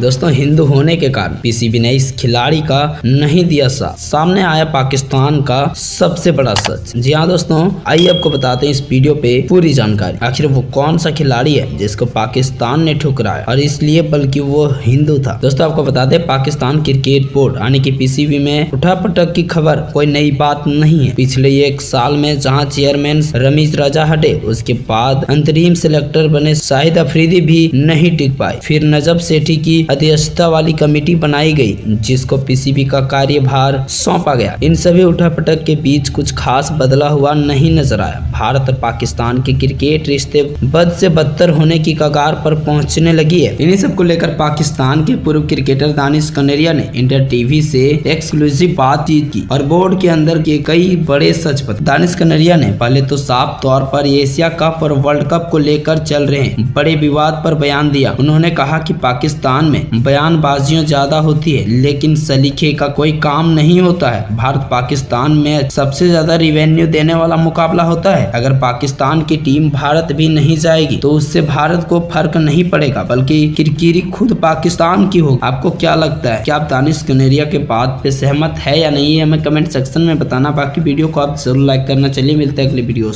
दोस्तों, हिंदू होने के कारण पीसीबी ने इस खिलाड़ी का नहीं दिया साथ। सामने आया पाकिस्तान का सबसे बड़ा सच। जी हाँ दोस्तों, आइए आपको बताते हैं इस वीडियो पे पूरी जानकारी। आखिर वो कौन सा खिलाड़ी है जिसको पाकिस्तान ने ठुकराया? और इसलिए बल्कि वो हिंदू था। दोस्तों, आपको बता दें पाकिस्तान क्रिकेट बोर्ड, यानी कि पीसीबी में उठा पटक की खबर, कोई नई बात नहीं है। पिछले एक साल में जहाँ चेयरमैन रमीज राजा हटे, उसके बाद अंतरिम सिलेक्टर बने शाहिद अफरीदी भी नहीं टिक पाए। फिर नजब सेठी की अध्यक्षता वाली कमेटी बनाई गई, जिसको पीसीबी का कार्यभार सौंपा गया। इन सभी उठापटक के बीच कुछ खास बदला हुआ नहीं नज़र आया। भारत और पाकिस्तान के क्रिकेट रिश्ते बद से बदतर होने की कगार पर पहुँचने लगी है। इन्हीं सबको लेकर पाकिस्तान के पूर्व क्रिकेटर दानिश कनेरिया ने इंडिया टीवी से एक्सक्लूसिव बातचीत की और बोर्ड के अंदर के कई बड़े सच बताए। दानिश कनेरिया ने, पहले तो साफ़ तौर पर एशिया कप और वर्ल्ड कप को लेकर चल रहे बड़े विवाद पर बयान दिया। उन्होंने कहा कि पाकिस्तान में बयानबाजियों ज़्यादा होती है, लेकिन सलीखे का कोई काम नहीं होता है। भारत पाकिस्तान में सबसे ज़्यादा रिवेन्यू देने वाला मुकाबला होता है। अगर पाकिस्तान की टीम भारत भी नहीं जाएगी तो उससे भारत को फ़र्क नहीं पड़ेगा, बल्कि किरकिरी खुद पाकिस्तान की होगी। आपको क्या लगता है, क्या आप दानिश कनेरिया के बात पे सहमत है या नहीं है? हमें कमेंट सेक्शन में बताना। बाकी वीडियो को आप ज़रूर लाइक करना। चलिए मिलते हैं अगले वीडियो